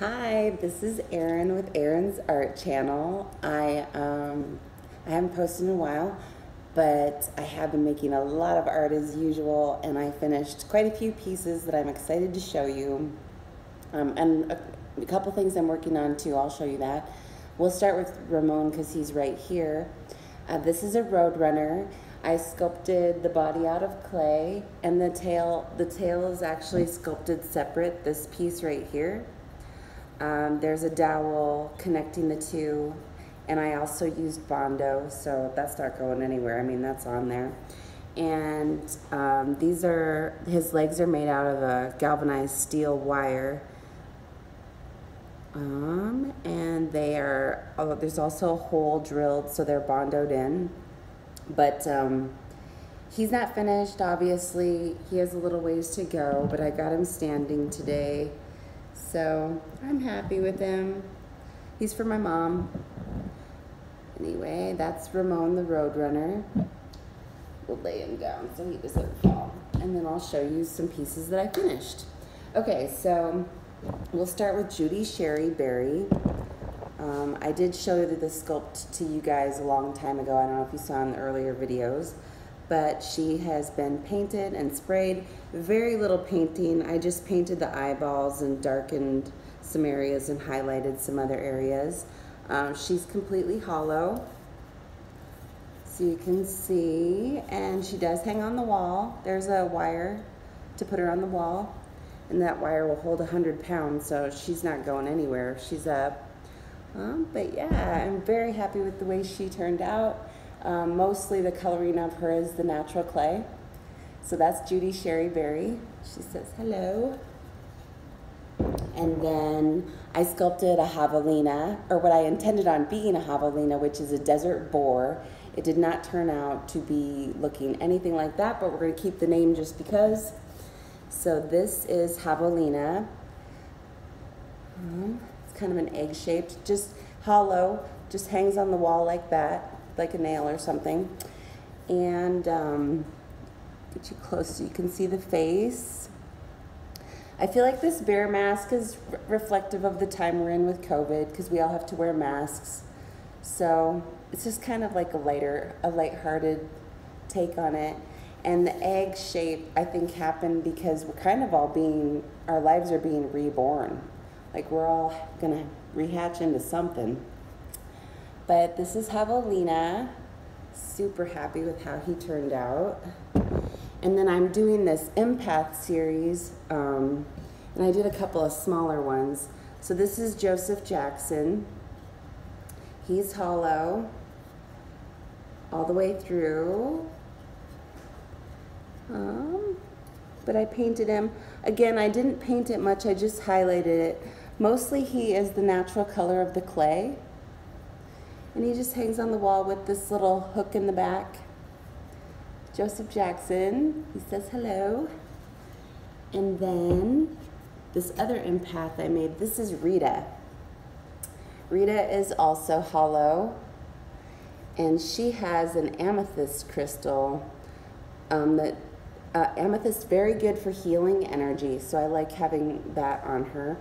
Hi, this is Erin with Erin's Art Channel. I um, I haven't posted in a while, but I have been making a lot of art as usual, and I finished quite a few pieces that I'm excited to show you. Um, and a, a couple things I'm working on too. I'll show you that. We'll start with Ramon because he's right here. Uh, this is a Roadrunner. I sculpted the body out of clay, and the tail. The tail is actually sculpted separate. This piece right here. Um, there's a dowel connecting the two, and I also used Bondo, so that's not going anywhere. I mean, that's on there. And um, these are, his legs are made out of a galvanized steel wire. Um, and they are, oh, there's also a hole drilled, so they're bondoed in. But um, he's not finished, obviously. He has a little ways to go, but I got him standing today. So I'm happy with him. He's for my mom. Anyway, that's Ramon the Roadrunner. We'll lay him down so he doesn't fall. And then I'll show you some pieces that I finished. Okay, so we'll start with Judy Sherry Berry. Um, I did show the sculpt to you guys a long time ago. I don't know if you saw in the earlier videos but she has been painted and sprayed. Very little painting. I just painted the eyeballs and darkened some areas and highlighted some other areas. Um, she's completely hollow. So you can see, and she does hang on the wall. There's a wire to put her on the wall, and that wire will hold 100 pounds, so she's not going anywhere. She's up. Um, but yeah, I'm very happy with the way she turned out. Um, mostly the coloring of her is the natural clay. So that's Judy Sherry Berry. She says hello. And then I sculpted a javelina, or what I intended on being a javelina, which is a desert boar. It did not turn out to be looking anything like that, but we're going to keep the name just because. So this is javelina. Um, it's kind of an egg shaped, just hollow, just hangs on the wall like that like a nail or something. And um, get you close so you can see the face. I feel like this bear mask is re reflective of the time we're in with COVID because we all have to wear masks. So it's just kind of like a lighter, a lighthearted take on it. And the egg shape, I think, happened because we're kind of all being, our lives are being reborn. Like we're all gonna rehatch into something. But this is Javelina. Super happy with how he turned out. And then I'm doing this empath series, um, and I did a couple of smaller ones. So this is Joseph Jackson. He's hollow all the way through. Um, but I painted him. Again, I didn't paint it much, I just highlighted it. Mostly he is the natural color of the clay. And he just hangs on the wall with this little hook in the back. Joseph Jackson, he says hello. And then this other empath I made, this is Rita. Rita is also hollow, and she has an amethyst crystal um, that uh, amethyst very good for healing energy, so I like having that on her.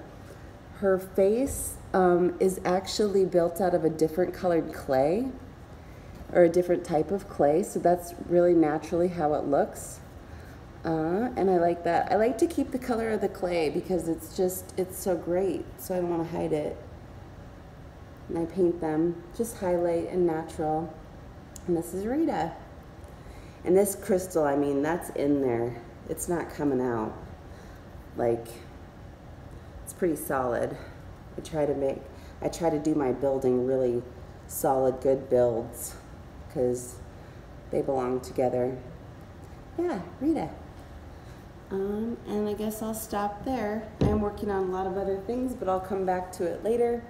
Her face um, is actually built out of a different colored clay or a different type of clay. So that's really naturally how it looks. Uh, and I like that. I like to keep the color of the clay because it's just, it's so great. So I don't want to hide it. And I paint them, just highlight and natural. And this is Rita. And this crystal, I mean, that's in there. It's not coming out. Like, pretty solid. I try to make, I try to do my building really solid, good builds because they belong together. Yeah, Rita. Um, and I guess I'll stop there. I'm working on a lot of other things, but I'll come back to it later.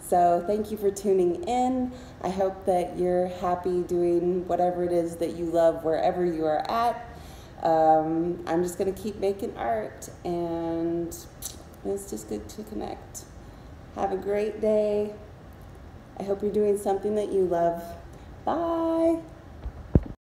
So thank you for tuning in. I hope that you're happy doing whatever it is that you love wherever you are at. Um, I'm just going to keep making art, and it's just good to connect. Have a great day. I hope you're doing something that you love. Bye.